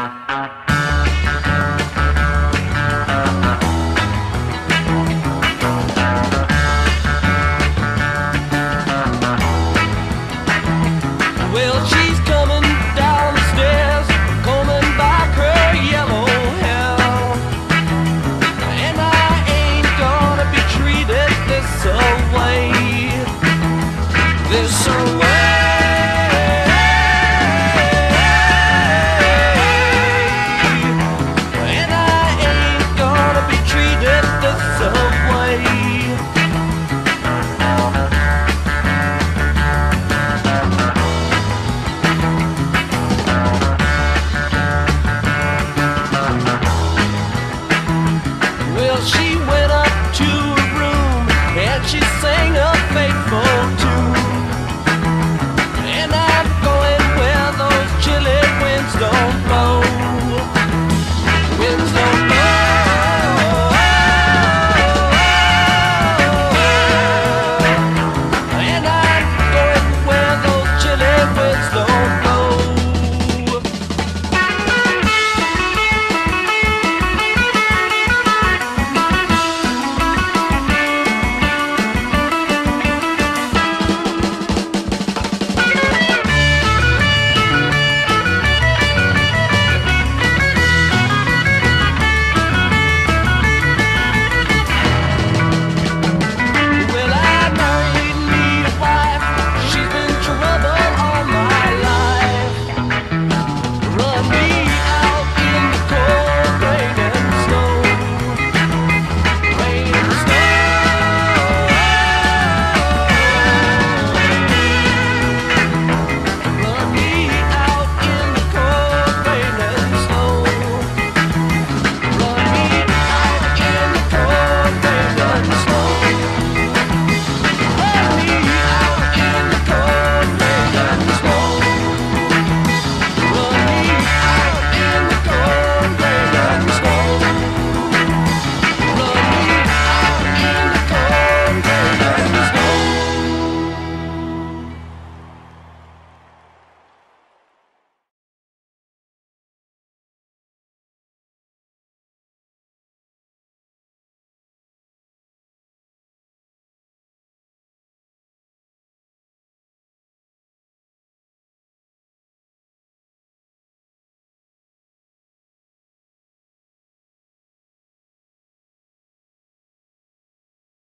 Well, she